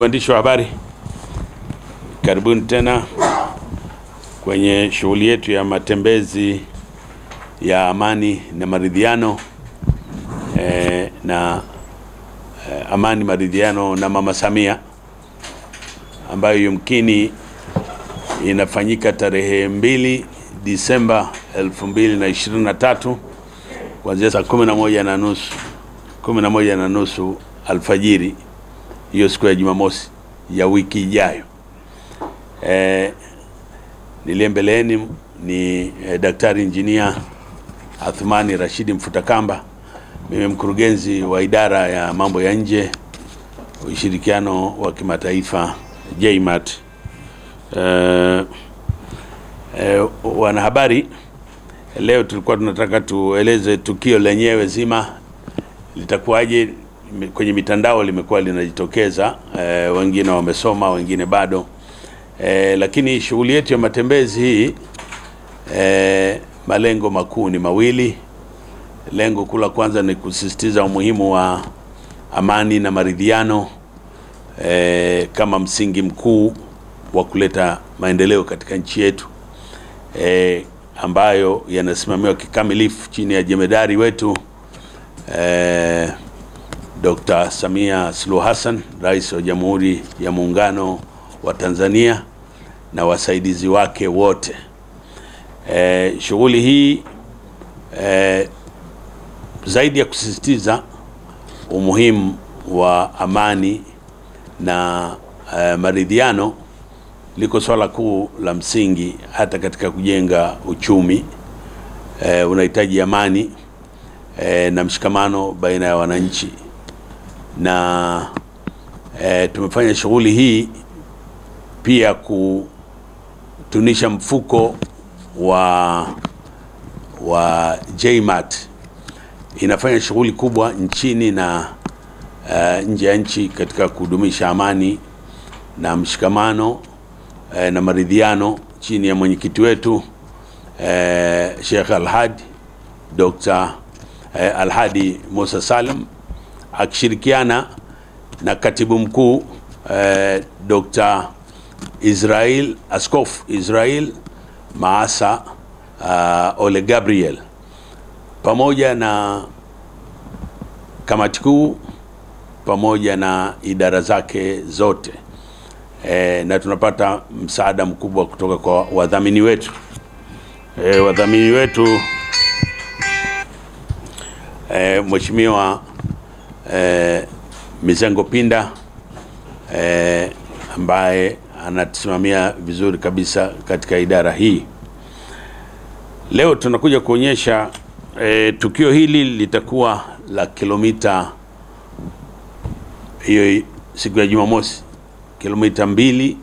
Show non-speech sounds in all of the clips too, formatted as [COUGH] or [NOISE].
Waandishi wa habari, karibuni tena kwenye shughuli yetu ya matembezi ya amani na maridhiano eh, na eh, amani maridhiano na Mama Samia ambayo yumkini inafanyika tarehe mbili Disemba 2023 kuanzia saa kumi na moja na nusu kumi na moja na nusu alfajiri hiyo siku ya Jumamosi ya wiki ijayo. E, niliye mbeleni ni e, Daktari Injinia Athmani Rashidi Mfutakamba, mimi mkurugenzi wa idara ya mambo ya nje, ushirikiano wa kimataifa JMAT. E, e, wanahabari, leo tulikuwa tunataka tueleze tukio lenyewe zima litakuwaje kwenye mitandao limekuwa linajitokeza e, wengine wamesoma, wengine bado e, lakini shughuli yetu ya matembezi hii e, malengo makuu ni mawili. Lengo kuu la kwanza ni kusisitiza umuhimu wa amani na maridhiano e, kama msingi mkuu wa kuleta maendeleo katika nchi yetu e, ambayo yanasimamiwa kikamilifu chini ya jemedari wetu e, Dr. Samia Suluhu Hassan, Rais wa Jamhuri ya Muungano wa Tanzania na wasaidizi wake wote. E, shughuli hii e, zaidi ya kusisitiza umuhimu wa amani na e, maridhiano, liko swala kuu la msingi hata katika kujenga uchumi e, unahitaji amani e, na mshikamano baina ya wananchi na e, tumefanya shughuli hii pia kutunisha mfuko wa wa JMAT inafanya shughuli kubwa nchini na uh, nje ya nchi katika kudumisha amani na mshikamano uh, na maridhiano chini ya mwenyekiti wetu uh, Sheikh Alhadi Dr. Alhadi Musa Salim akishirikiana na katibu mkuu eh, Dr. Israel Askof Israel Maasa uh, Ole Gabriel pamoja na kamati kuu pamoja na idara zake zote e, na tunapata msaada mkubwa kutoka kwa wadhamini wetu e, wadhamini wetu e, Mheshimiwa eh, Mizengo Pinda eh, ambaye anatusimamia vizuri kabisa katika idara hii. Leo tunakuja kuonyesha eh, tukio hili litakuwa la kilomita hiyo siku ya Jumamosi, kilomita mbili,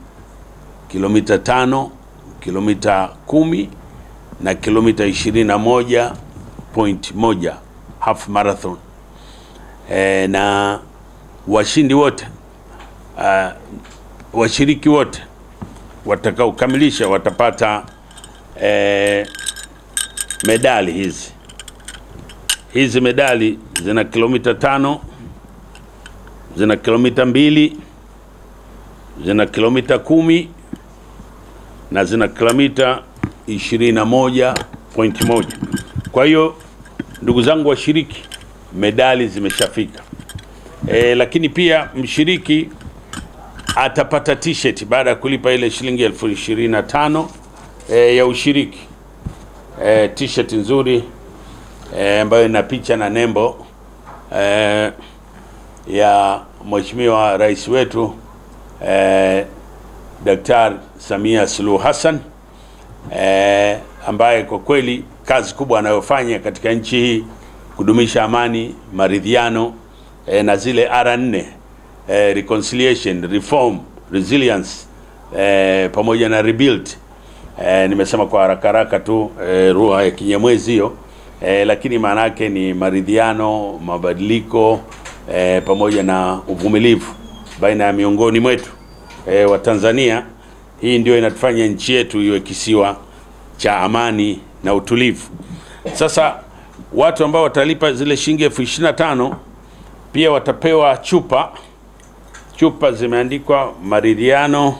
kilomita tano, kilomita kumi na kilomita ishirini na moja point moja half marathon e, na washindi wote uh, washiriki wote watakaokamilisha watapata e, medali hizi. Hizi medali zina kilomita tano, zina kilomita mbili, zina kilomita kumi na zina kilomita ishirini na moja point moja. Kwa hiyo ndugu zangu washiriki medali zimeshafika. E, lakini pia mshiriki atapata t-shirt baada ya kulipa ile shilingi elfu ishirini na tano e, ya ushiriki e, t-shirt nzuri ambayo e, ina picha na nembo e, ya Mheshimiwa Rais wetu e, Daktari Samia Suluhu Hassan e, ambaye kwa kweli kazi kubwa anayofanya katika nchi hii kudumisha amani, maridhiano eh, na zile R4 eh, reconciliation, reform, resilience eh, pamoja na rebuild eh, nimesema kwa haraka haraka tu eh, ruha ya Kinyamwezi hiyo eh, lakini maana yake ni maridhiano, mabadiliko eh, pamoja na uvumilivu baina ya miongoni mwetu eh, wa Tanzania. Hii ndio inatufanya nchi yetu iwe kisiwa cha amani na utulivu. Sasa watu ambao watalipa zile shilingi elfu ishirini na tano pia watapewa chupa chupa zimeandikwa maridhiano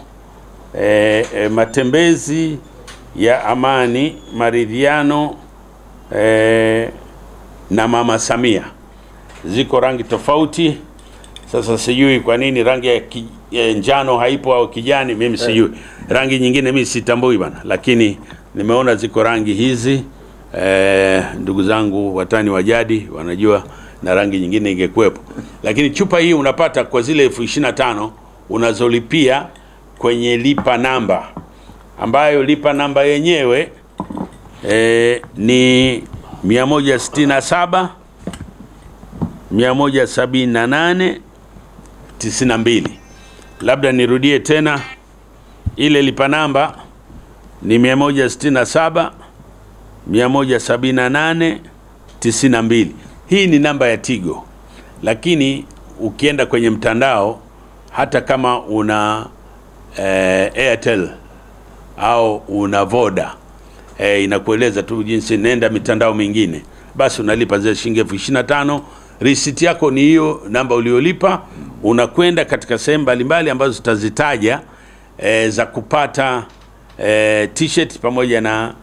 e, e, matembezi ya amani, maridhiano e, na Mama Samia. Ziko rangi tofauti. Sasa sijui kwa nini rangi ya, ki, ya njano haipo au kijani, mimi sijui. Rangi nyingine mimi sitambui bana, lakini nimeona ziko rangi hizi. E, ndugu zangu watani wa jadi wanajua na rangi nyingine ingekuwepo, lakini chupa hii unapata kwa zile elfu ishirini na tano unazolipia kwenye lipa namba, ambayo lipa namba yenyewe e, ni 167 178 92. Labda nirudie tena, ile lipa namba ni 167 178 92. Hii ni namba ya Tigo, lakini ukienda kwenye mtandao hata kama una eh, Airtel au una Voda eh, inakueleza tu jinsi, nenda mitandao mingine, basi unalipa zile shilingi elfu ishirini na tano. Risiti yako ni hiyo namba uliolipa, unakwenda katika sehemu mbalimbali ambazo zitazitaja eh, za kupata eh, t-shirt pamoja na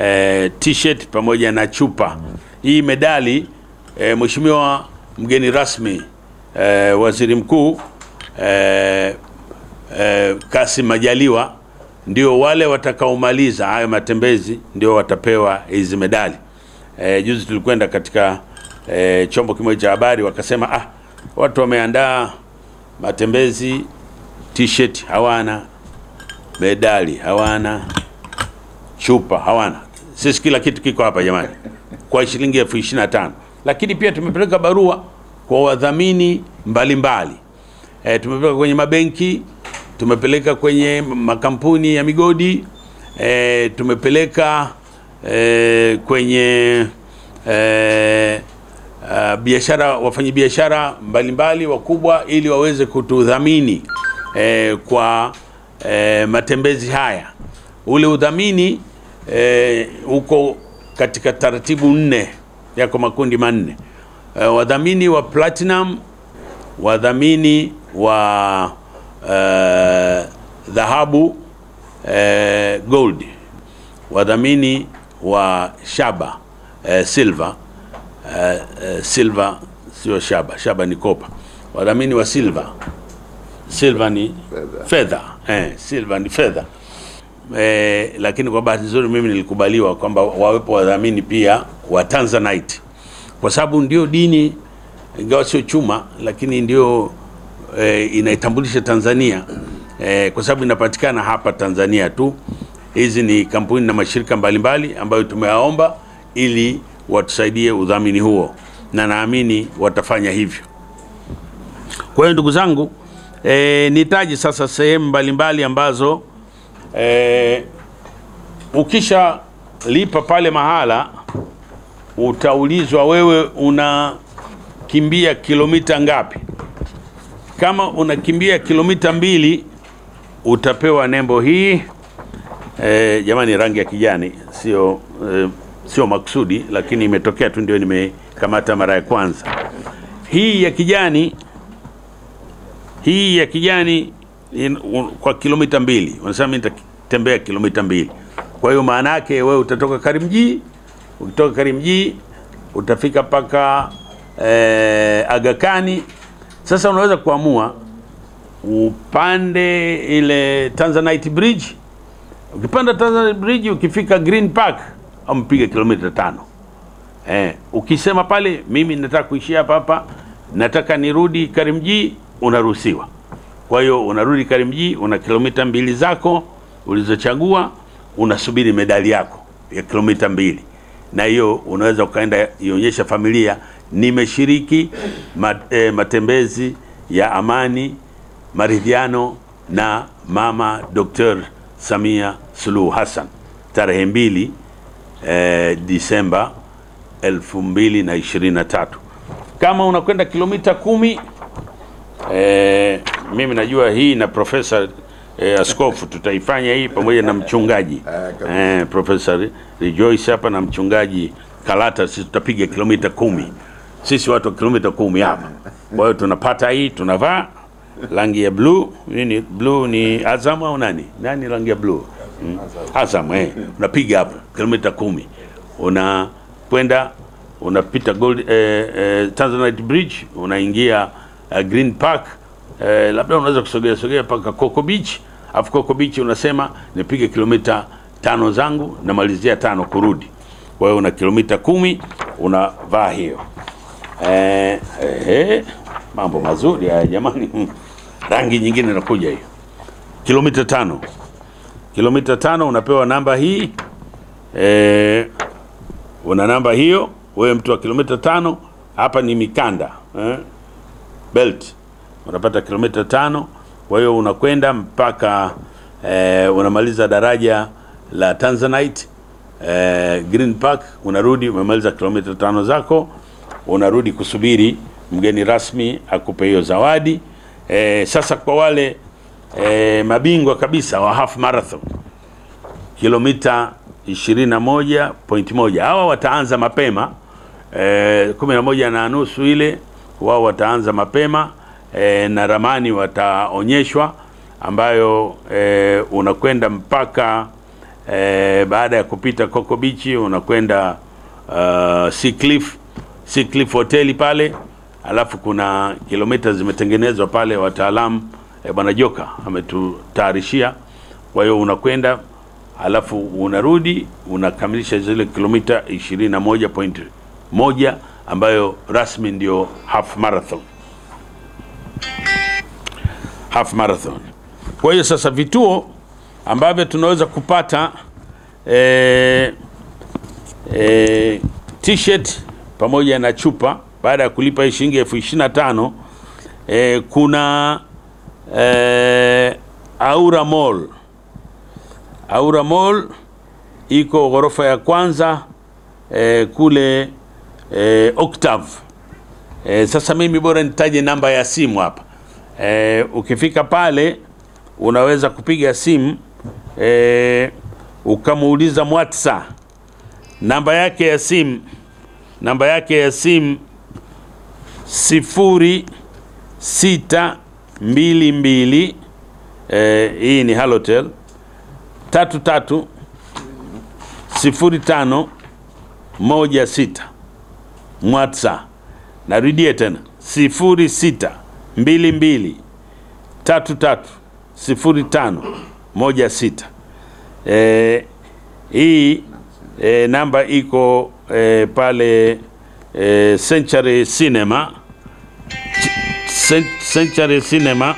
eh, t-shirt pamoja na chupa hii medali eh, Mheshimiwa mgeni rasmi eh, Waziri Mkuu eh, eh, Kassim Majaliwa ndio wale watakaomaliza hayo matembezi ndio watapewa hizi medali. E, juzi tulikwenda katika e, chombo kimoja cha habari wakasema, ah, watu wameandaa matembezi, t-shirt hawana, medali hawana, chupa hawana. Sisi kila kitu kiko hapa jamani, kwa shilingi elfu ishirini na tano. Lakini pia tumepeleka barua kwa wadhamini mbalimbali e, tumepeleka kwenye mabenki, tumepeleka kwenye makampuni ya migodi e, tumepeleka e, kwenye e, uh, biashara wafanyabiashara mbalimbali wakubwa ili waweze kutudhamini eh, kwa eh, matembezi haya. Ule udhamini e, uko katika taratibu nne, yako makundi manne. E, wadhamini wa platinum, wadhamini wa dhahabu dhahabu e, gold, wadhamini wa shaba e, silver. E, eh, silver sio shaba, shaba ni kopa. Wadhamini wa silver, silver ni fedha eh, silver ni fedha eh, lakini kwa bahati nzuri mimi nilikubaliwa kwamba wawepo wadhamini pia wa Tanzanite kwa sababu ndio dini ingawa sio chuma, lakini ndio e, inaitambulisha Tanzania e, kwa sababu inapatikana hapa Tanzania tu. Hizi ni kampuni na mashirika mbalimbali ambayo tumewaomba ili watusaidie udhamini huo, na naamini watafanya hivyo. Kwa hiyo ndugu zangu, e, nitaji sasa sehemu mbalimbali ambazo e, ukisha lipa pale mahala utaulizwa wewe unakimbia kilomita ngapi. Kama unakimbia kilomita mbili utapewa nembo hii e, jamani, rangi ya kijani sio e, sio makusudi, lakini imetokea tu, ndio nimekamata mara ya kwanza. Hii ya kijani, hii ya kijani in, un, kwa kilomita mbili unasema mimi nitatembea kilomita mbili. Kwa hiyo maana yake wewe utatoka Karimjee ukitoka Karimjee utafika mpaka eh, Agakani. Sasa unaweza kuamua upande ile Tanzanite Bridge. Ukipanda Tanzanite Bridge ukifika Green Park au mpige kilomita tano. Eh, ukisema pale mimi nataka kuishia hapa hapa, nataka nirudi Karimjee, unaruhusiwa. Kwa hiyo unarudi Karimjee, una kilomita mbili zako ulizochagua, unasubiri medali yako ya kilomita mbili na hiyo unaweza ukaenda ionyesha familia nimeshiriki mat, e, matembezi ya amani maridhiano na mama Dr. Samia Suluhu Hassan tarehe mbili e, Disemba elfu mbili na ishirini na tatu. Kama unakwenda kilomita kumi e, mimi najua hii na profesa e, askofu tutaifanya hii pamoja na mchungaji. E, profesa Rejoice hapa na mchungaji Kalata, sisi tutapiga kilomita kumi. Sisi watu wa kilomita kumi hapa. Kwa hiyo tunapata hii tunavaa rangi ya blue. Nini? Blue ni Azam au nani? Nani rangi ya blue? Mm. Azam eh. Unapiga hapa kilomita kumi. Unakwenda unapita gold eh, eh, Tanzanite Bridge unaingia uh, Green Park uh, labda unaweza kusogea sogea mpaka Coco Beach afu Coco Beach unasema nipige kilomita tano zangu namalizia tano kurudi. Kwa hiyo una kilomita kumi unavaa hiyo. Eh, eh, mambo mazuri haya jamani. [LAUGHS] Rangi nyingine inakuja hiyo. Kilomita tano. Kilomita tano unapewa namba hii. Eh, una namba hiyo wewe mtu wa kilomita tano hapa ni mikanda eh, belt unapata kilomita tano kwa hiyo unakwenda mpaka e, unamaliza daraja la Tanzanite e, Green Park unarudi umemaliza kilomita tano zako unarudi kusubiri mgeni rasmi akupe hiyo zawadi e. sasa kwa wale e, mabingwa kabisa wa half marathon kilomita 21.1 hawa wataanza mapema e, 11 na nusu ile wao wataanza mapema e, na ramani wataonyeshwa ambayo e, unakwenda mpaka e, baada ya kupita Coco Beach unakwenda uh, Sea Cliff Sea Cliff hoteli pale alafu kuna kilomita zimetengenezwa pale wataalamu e, bwana Joka ametutayarishia. Kwa hiyo unakwenda alafu unarudi unakamilisha zile kilomita 21.1 ambayo rasmi ndio half marathon. Half marathon. Kwa hiyo sasa vituo ambavyo tunaweza kupata eh, eh, t-shirt pamoja na chupa baada ya kulipa shilingi elfu ishirini na tano eh, kuna eh, Aura Mall. Aura Mall iko ghorofa ya kwanza eh, kule eh, Octave. Eh, sasa mimi bora nitaje namba ya simu hapa. Eh, ukifika pale unaweza kupiga simu. Eh, ukamuuliza Mwatsa. Namba yake ya simu namba yake ya simu sifuri sita mbili mbili. Eh, hii ni Halotel. Tatu tatu sifuri tano moja sita Mwatsa. Narudie tena. Sifuri sita mbili mbili tatu tatu sifuri tano moja sita. Eh, hii eh, namba iko eh, pale eh, Century Cinema. Cen- Century Cinema.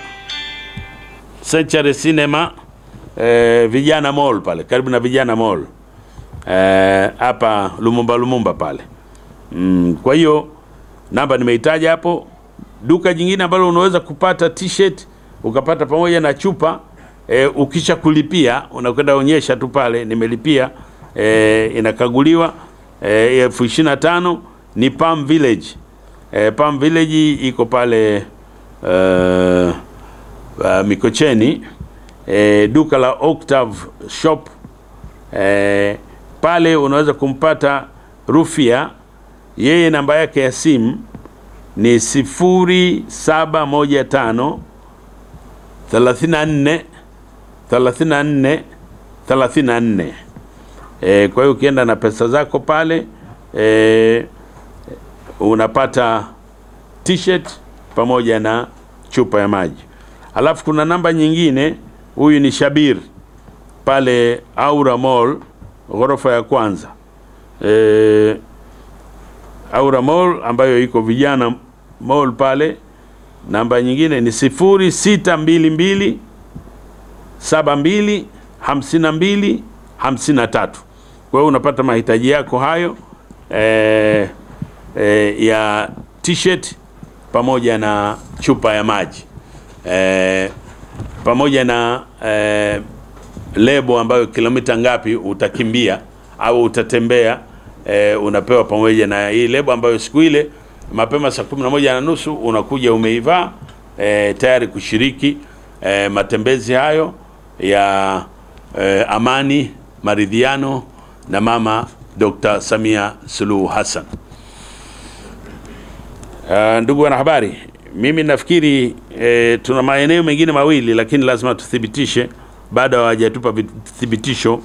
Century Cinema eh, Vijana Mall pale karibu na Vijana Mall. Eh, hapa Lumumba Lumumba pale mm, kwa hiyo namba nimeitaja hapo. Duka jingine ambalo unaweza kupata t-shirt ukapata pamoja na chupa e, ukisha kulipia unakwenda onyesha tu pale nimelipia e, inakaguliwa eh, elfu ishirini na tano ni Palm Village. E, Palm Village iko pale uh, uh, Mikocheni. E, duka la Octave Shop. E, pale unaweza kumpata Rufia, yeye namba yake ya simu ni sifuri saba moja tano thelathini na nne thelathini na nne thelathini na nne. Eh, kwa hiyo ukienda na pesa zako pale e, unapata t-shirt pamoja na chupa ya maji. Alafu kuna namba nyingine, huyu ni Shabir pale Aura Mall ghorofa ya kwanza e, Aura Mall ambayo iko Vijana Mall pale. Namba nyingine ni sifuri sita mbili mbili saba mbili hamsini na mbili hamsini na tatu. Kwa hiyo unapata mahitaji yako hayo e, e, ya t-shirt pamoja na chupa ya maji e, pamoja na e, lebo ambayo kilomita ngapi utakimbia au utatembea e, unapewa pamoja na hii lebo ambayo siku ile mapema saa kumi na moja na nusu unakuja umeivaa e, tayari kushiriki e, matembezi hayo ya e, amani maridhiano na mama Dr. Samia Suluhu Hassan. Uh, ndugu wanahabari, mimi nafikiri e, tuna maeneo mengine mawili lakini lazima tuthibitishe bado hawajatupa vithibitisho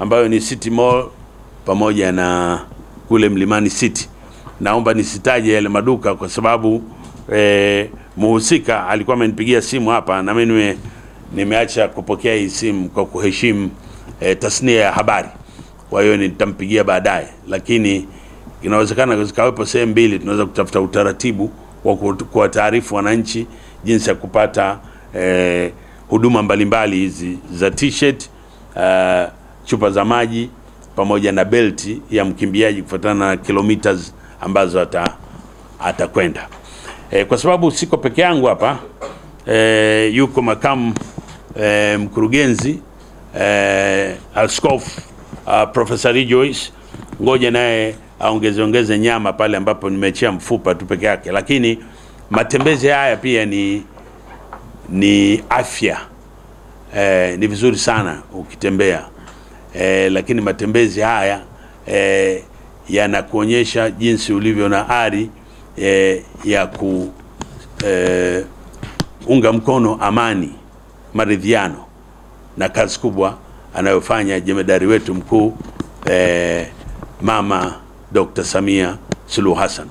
ambayo ni City Mall pamoja na kule Mlimani City. Naomba nisitaje yale maduka kwa sababu e, muhusika alikuwa amenipigia simu hapa na mimi nime, nimeacha kupokea hii simu kwa kuheshimu e, tasnia ya habari. Kwa hiyo nitampigia baadaye, lakini inawezekana zikawepo sehemu mbili, tunaweza kutafuta utaratibu wa kuwataarifu wananchi jinsi ya kupata e, huduma mbalimbali hizi za t-shirt uh, chupa za maji pamoja na belti ya mkimbiaji kufuatana na kilometers ambazo ata atakwenda. E, kwa sababu siko peke yangu hapa e, yuko makamu e, mkurugenzi e, askofu uh, Profesa Rejoice, ngoja naye aongeze ongeze nyama pale ambapo nimeachia mfupa tu peke yake, lakini matembezi haya pia ni ni afya. E, ni vizuri sana ukitembea eh, lakini matembezi haya e, yanakuonyesha jinsi ulivyo na ari e, ya ku e, unga mkono amani, maridhiano na kazi kubwa anayofanya jemedari wetu mkuu e, Mama Dr. Samia Suluhu Hassan.